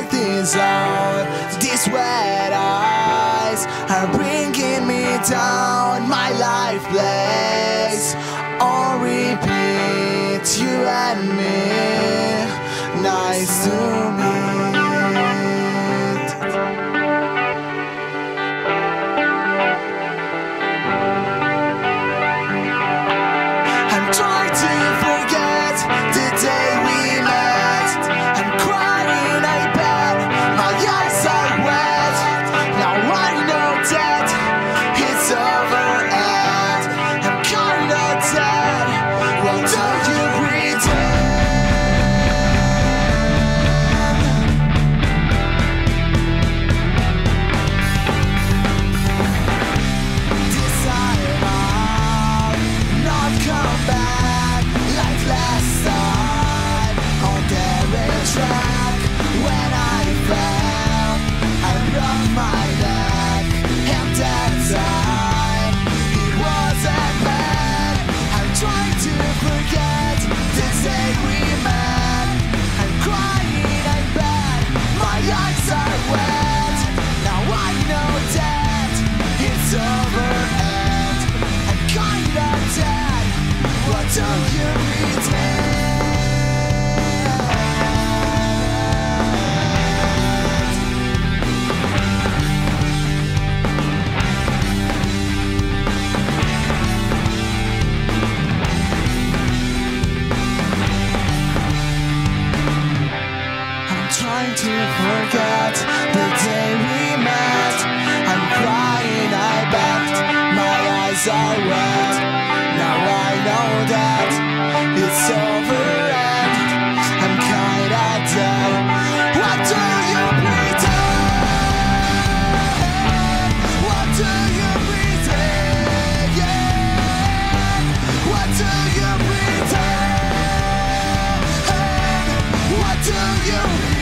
work this out. These wet eyes are bringing me down. My life plays on repeat. You and me, nice to trying to forget the day we met. I'm crying, I my eyes are wet. you.